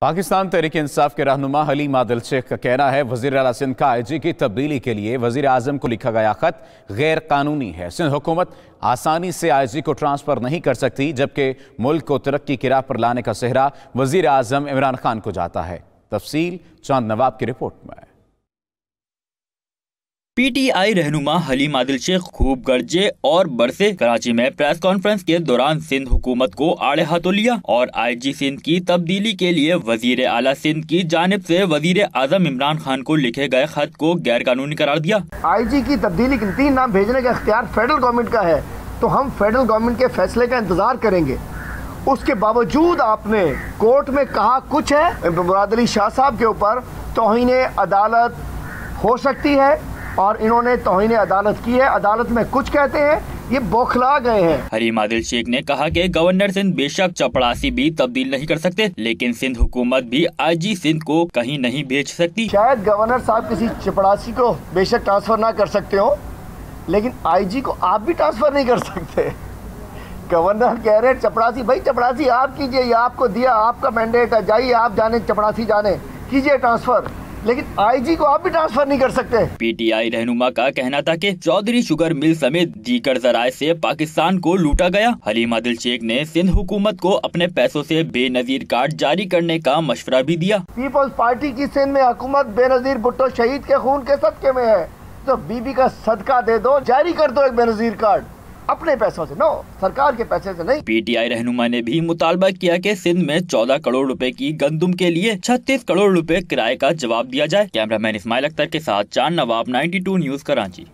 پاکستان تحریک انصاف کے رہنما حلیم عادل شیخ کا کہنا ہے، وزیر اعلیٰ سندھ کا آئی جی کی تبدیلی کے لیے وزیر اعظم کو لکھا گیا خط غیر قانونی ہے۔ سندھ حکومت آسانی سے آئی جی کو ٹرانسفر نہیں کر سکتی، جبکہ ملک کو ترقی کی راہ پر لانے کا صحرا وزیر اعظم عمران خان کو جاتا ہے۔ تفصیل چاند نواب کی رپورٹ میں۔ پی ٹی آئی رہنما حلیم عادل شیخ خوب گرجے اور برسے کراچی میں پریس کانفرنس کے دوران سندھ حکومت کو آڑے ہاتھوں لیا اور آئی جی سندھ کی تبدیلی کے لیے وزیر اعلیٰ سندھ کی جانب سے وزیر اعظم عمران خان کو لکھے گئے خط کو غیر قانونی قرار دیا۔ آئی جی کی تبدیلی کے تین نام بھیجنے کا اختیار فیڈرل گورنمنٹ کا ہے، تو ہم فیڈرل گورنمنٹ کے فیصلے کا انتظار کریں گے۔ اس کے باوجود آپ نے کورٹ میں کہا کچھ ہے، مراد علی شاہ صاحب کے اوپر توہین عدالت ہو سکتی ہے۔ اور انہوں نے توہین عدالت کی ہے۔ عدالت میں کچھ کہتے ہیں یہ بوکھلا گئے ہیں۔ حریم عادل شیخ نے کہا کہ گورنر سندھ بے شک چپڑاسی بھی تبدیل نہیں کر سکتے لیکن سندھ حکومت بھی آئی جی سندھ کو کہیں نہیں بھیج سکتی۔ شاید گورنر صاحب کسی چپڑاسی کو بے شک ٹرانسفر نہ کر سکتے ہو لیکن آئی جی کو آپ بھی ٹرانسفر نہیں کر سکتے۔ گورنر کہہ رہے چپڑاسی بھائی چپڑاسی آپ کیجیے یہ آپ کو دیا آپ کا مینڈیٹ ہے جائیے آپ جانے چپڑاسی جانے کیجیے ٹرانسفر۔ لیکن آئی جی کو آپ بھی ٹرانسفر نہیں کر سکتے۔ پی ٹی آئی رہنما کا کہنا تھا کہ چودھری شوگر مل سمیت دیگر ذرائع سے پاکستان کو لوٹا گیا۔ حلیم عادل شیخ نے سندھ حکومت کو اپنے پیسوں سے بے نظیر کارڈ جاری کرنے کا مشورہ بھی دیا۔ پیپلز پارٹی کی سندھ میں حکومت بے نظیر بھٹو شہید کے خون کے صدقے میں ہے۔ تو بی بی کا صدقہ دے دو جاری کر دو ایک بے نظیر کارڈ۔ اپنے پیسوں سے۔ نو، سرکار کے پیسے سے نہیں۔ پی ٹی آئی رہنما نے بھی مطالبہ کیا کہ سندھ میں چودہ کروڑ روپے کی گندم کے لیے چھتیس کروڑ روپے کرائے کا جواب دیا جائے۔ کیمرہ مین اسماعیل اختر کے ساتھ Chand Nawab, ninety two news, Karachi.